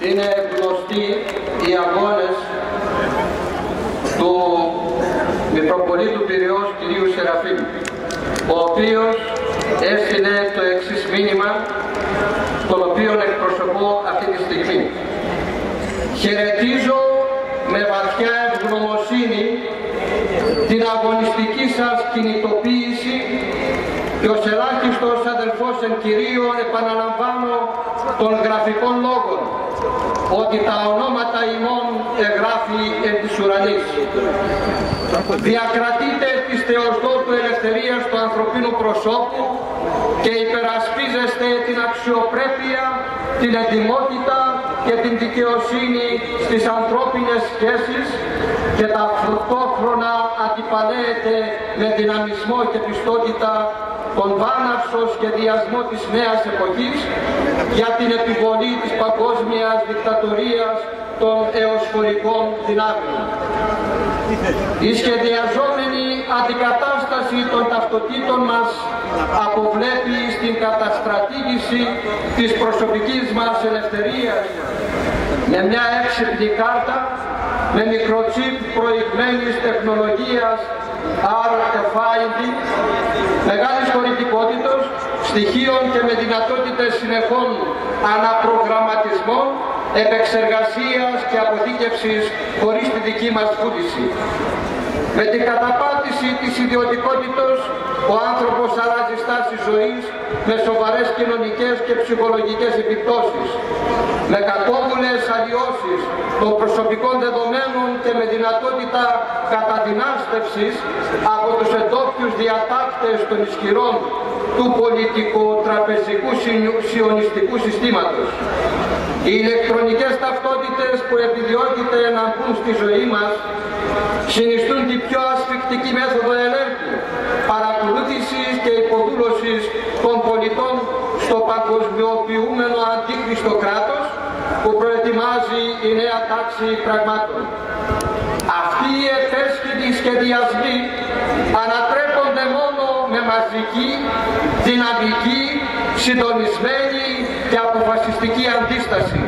είναι γνωστοί οι αγώνες του Μητροπολίτου Πυραιός κυρίου Σεραφείμ, ο οποίος έστειλε το εξής μήνυμα, τον οποίο εκπροσωπώ αυτή τη στιγμή. Χαιρετίζω με βαθιά ευγνωμοσύνη την αγωνιστική σας κινητοποίηση και ως ελάχιστος αδελφός εν κυρίω επαναλαμβάνω των γραφικών λόγων ότι τα ονόματα ημών εγγράφει εν της ουρανής. Διακρατείτε της Θεοσδότου ελευθερίας του ανθρωπίνου προσώπου και υπερασπίζεστε την αξιοπρέπεια, την ετοιμότητα και την δικαιοσύνη στις ανθρώπινες σχέσεις και ταυτόχρονα αντιπαλέεται με δυναμισμό και πιστότητα τον βάναυσο σχεδιασμό της νέας εποχής για την επιβολή της παγκόσμιας δικτατορίας των εωσφορικών δυνάμεων. Η σχεδιαζόμενη αντικατάσταση των ταυτοτήτων μας αποβλέπει στην καταστρατήγηση της προσωπικής μας ελευθερίας με μια έξυπνη κάρτα με μικροτσίπ προηγμένης τεχνολογίας RFID, μεγάλης χωρητικότητος, στοιχείων και με δυνατότητες συνεχών αναπρογραμματισμών, επεξεργασίας και αποθήκευσης χωρίς τη δική μας βούληση. Με την καταπάτηση της ιδιωτικότητος, ο άνθρωπος αλλάζει στάση ζωής με σοβαρές κοινωνικές και ψυχολογικές επιπτώσεις, με κακόβουλες αλλοιώσεις των προσωπικών δεδομένων και με δυνατότητα καταδυνάστευσης από τους εντόπιους διατάκτες των ισχυρών του πολιτικο-τραπεζικού σιωνιστικού συστήματος. Οι ηλεκτρονικές ταυτότητες που επιδιώκεται να μπουν στη ζωή μας συνιστούν την πιο ασφικτική μέθοδο ελέγχου, παρακολούθησης και υποδούλωσης των πολιτών στο παγκοσμιοποιούμενο αντίχριστο κράτος που προετοιμάζει η νέα τάξη πραγμάτων. Αυτοί οι εφέσχητοι σχεδιασμοί ανατρέπονται μόνο με μαζική, δυναμική, συντονισμένη και αποφασιστική αντίσταση.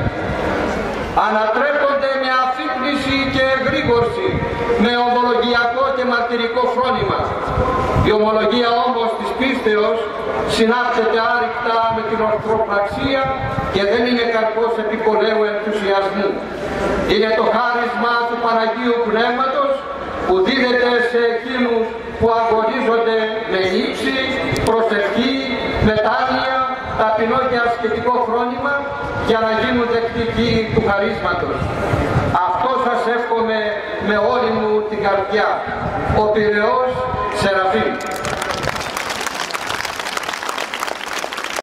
Ανατρέπονται με αφύπνιση και εγρήγορση, με ομολογιακό και μαρτυρικό φρόνημα. Η ομολογία όμως της πίστεως συνάπτεται άρρηκτα με την ορθοπραξία και δεν είναι καρπός επικολαίου ενθουσιασμού. Είναι το χάρισμα του Παναγίου Πνεύματος που δίδεται σε εκείνους που αγωνίζονται με ύψη, προσευχή, μετάνοια, ταπεινό και ασκητικό φρόνημα για να γίνουν δεκτικοί του χαρίσματος. Αυτό σας εύχομαι με όλη μου την καρδιά. Ο Πυραιός Σεραφείμ.